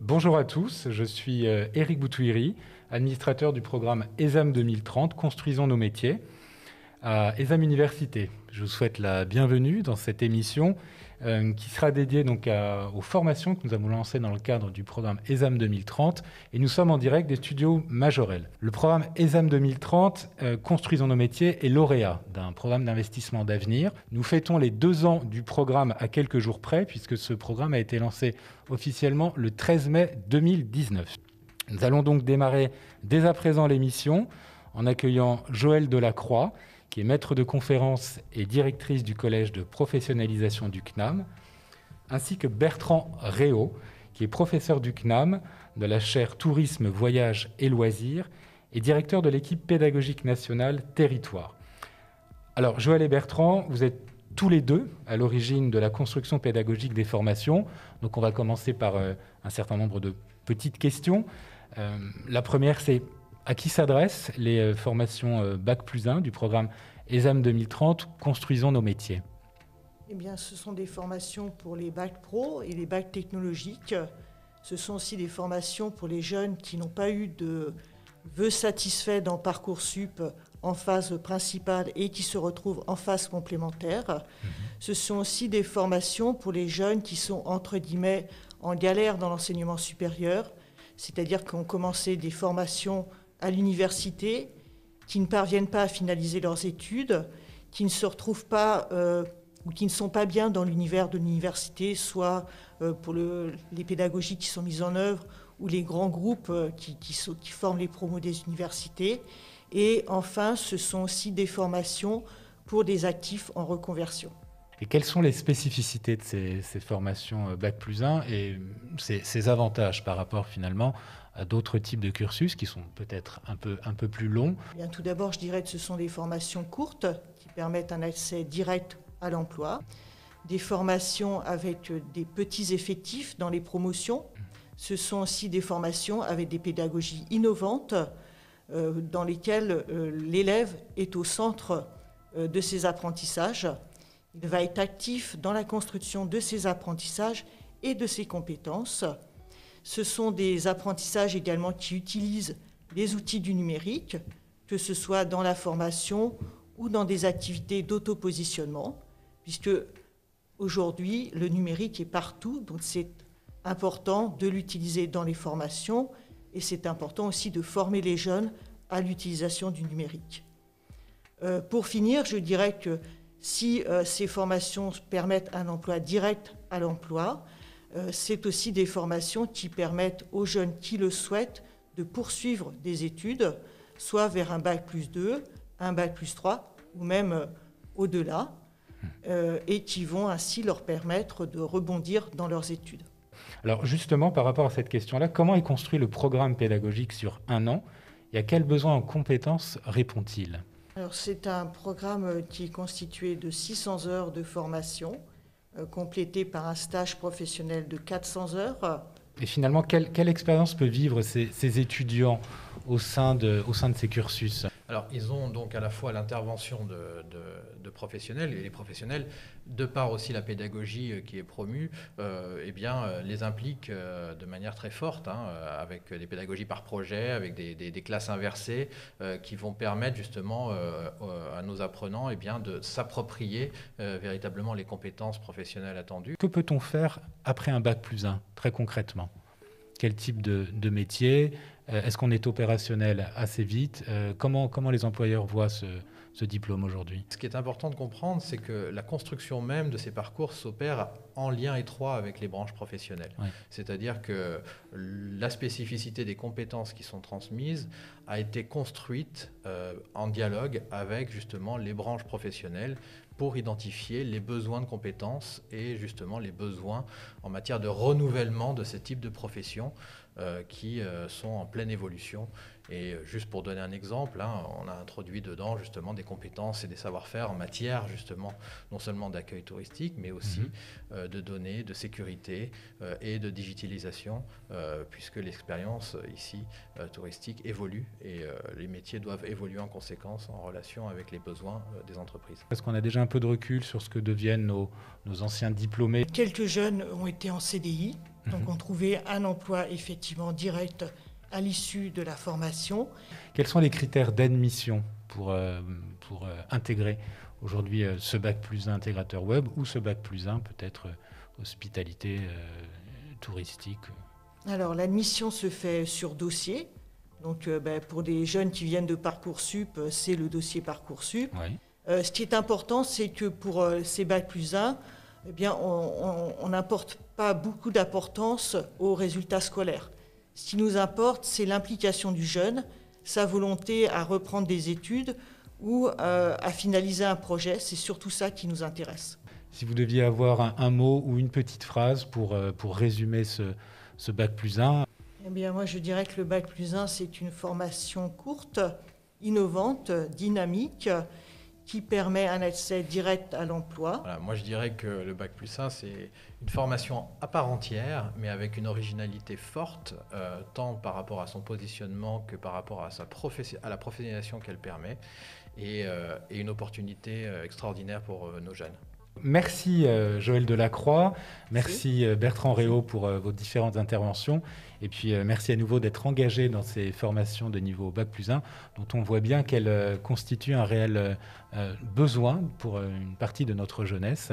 Bonjour à tous, je suis euh, Boutouiri, administrateur du programme ESAM 2030, Construisons nos métiers, à ESAM Université. Je vous souhaite la bienvenue dans cette émission euh, qui sera dédiée donc aux formations que nous avons lancées dans le cadre du programme ESAM 2030 et nous sommes en direct des studios Majorel. Le programme ESAM 2030, euh, Construisons nos métiers, est lauréat d'un programme d'investissement d'avenir. Nous fêtons les deux ans du programme à quelques jours près puisque ce programme a été lancé officiellement le 13 mai 2019. Nous allons donc démarrer dès à présent l'émission en accueillant Joël Delacroix, qui est maître de conférence et directrice du collège de professionnalisation du CNAM, ainsi que Bertrand Réau, qui est professeur du CNAM de la chaire Tourisme, Voyage et Loisirs et directeur de l'équipe pédagogique nationale Territoire. Alors, Joël et Bertrand, vous êtes tous les deux à l'origine de la construction pédagogique des formations. Donc, on va commencer par euh, un certain nombre de petites questions. Euh, la première, c'est à qui s'adressent les euh, formations euh, Bac plus 1 du programme ESAM 2030 Construisons nos métiers? Eh bien, ce sont des formations pour les bacs pro et les bacs technologiques. Ce sont aussi des formations pour les jeunes qui n'ont pas eu de vœux satisfaits dans Parcoursup en phase principale et qui se retrouvent en phase complémentaire. Mhm. Ce sont aussi des formations pour les jeunes qui sont, entre guillemets, en galère dans l'enseignement supérieur, c'est-à-dire qu'on commencé des formations à l'université, qui ne parviennent pas à finaliser leurs études, qui ne se retrouvent pas euh, ou qui ne sont pas bien dans l'univers de l'université, soit euh, pour les pédagogies qui sont mises en œuvre ou les grands groupes euh, qui, forment les promos des universités. Et enfin, ce sont aussi des formations pour des actifs en reconversion. Et quelles sont les spécificités de ces, formations Bac plus 1 et ces avantages par rapport finalement à d'autres types de cursus qui sont peut-être un peu, plus longs eh Bien, Tout d'abord, je dirais que ce sont des formations courtes qui permettent un accès direct à l'emploi, des formations avec des petits effectifs dans les promotions. Ce sont aussi des formations avec des pédagogies innovantes euh, dans lesquelles euh, l'élève est au centre euh, de ses apprentissages. Il va être actif dans la construction de ses apprentissages et de ses compétences. Ce sont des apprentissages également qui utilisent les outils du numérique, que ce soit dans la formation ou dans des activités d'autopositionnement, puisque aujourd'hui, le numérique est partout, donc c'est important de l'utiliser dans les formations et c'est important aussi de former les jeunes à l'utilisation du numérique. Euh, pour finir, je dirais que si euh, ces formations permettent un emploi direct à l'emploi, c'est aussi des formations qui permettent aux jeunes qui le souhaitent de poursuivre des études, soit vers un bac plus 2, un bac plus 3, ou même euh, au-delà, euh, et qui vont ainsi leur permettre de rebondir dans leurs études. Alors justement, par rapport à cette question-là, comment est construit le programme pédagogique sur un an et à quels besoins en compétences répond-il? C'est un programme qui est constitué de 600 heures de formation euh, complété par un stage professionnel de 400 heures. Et finalement, quelle, expérience peut vivre ces, étudiants au sein de ces cursus? Ils ont donc à la fois l'intervention de, professionnels, et les professionnels, de part aussi la pédagogie euh, qui est promue, euh, eh bien, euh, les impliquent de manière très forte, hein, avec des pédagogies par projet, avec des, classes inversées, qui vont permettre justement à nos apprenants eh bien, de s'approprier véritablement les compétences professionnelles attendues. Que peut-on faire après un bac plus 1, très concrètement? Quel type de, de métier euh, est-ce qu'on est opérationnel assez vite euh, comment, comment les employeurs voient ce, diplôme aujourd'hui? Ce qui est important de comprendre, c'est que la construction même de ces parcours s'opère en lien étroit avec les branches professionnelles. C'est-à-dire que la spécificité des compétences qui sont transmises a été construite euh, en dialogue avec justement les branches professionnelles pour identifier les besoins de compétences et justement les besoins en matière de renouvellement de ce type de profession qui sont en pleine évolution et euh, juste pour donner un exemple, hein, on a introduit dedans justement des compétences et des savoir-faire en matière justement non seulement d'accueil touristique, mais aussi mhm. euh, de données, de sécurité euh, et de digitalisation, puisque l'expérience ici touristique évolue et les métiers doivent évoluer en conséquence en relation avec les besoins des entreprises. Est-ce qu'on a déjà un peu de recul sur ce que deviennent nos, nos anciens diplômés Quelques jeunes ont été en CDI, donc ont trouvé un emploi effectivement direct à l'issue de la formation. Quels sont les critères d'admission pour, euh, pour euh, intégrer aujourd'hui euh, ce bac plus 1 intégrateur web ou ce bac plus 1 peut-être hospitalité touristique? Alors l'admission se fait sur dossier. Donc ben, pour des jeunes qui viennent de Parcoursup, c'est le dossier Parcoursup. ce qui est important, c'est que pour ces bac plus 1, eh bien, on n'apporte pas beaucoup d'importance aux résultats scolaires. Ce qui nous importe, c'est l'implication du jeune, sa volonté à reprendre des études ou euh, à finaliser un projet. C'est surtout ça qui nous intéresse. Si vous deviez avoir un, mot ou une petite phrase pour, euh, pour résumer ce, ce bac plus 1 eh bien, moi, je dirais que le bac plus 1, c'est une formation courte, innovante, dynamique, qui permet un accès direct à l'emploi. moi, je dirais que le Bac plus 1, c'est une formation à part entière, mais avec une originalité forte, euh, tant par rapport à son positionnement que par rapport à, sa à la professionnalisation qu'elle permet, et, euh, une opportunité euh, extraordinaire pour nos jeunes. Merci Joël Delacroix, merci Bertrand Réau pour vos différentes interventions. Et puis euh, merci à nouveau d'être engagé dans ces formations de niveau Bac plus 1, dont on voit bien qu'elles euh, constituent un réel euh, besoin pour une partie de notre jeunesse.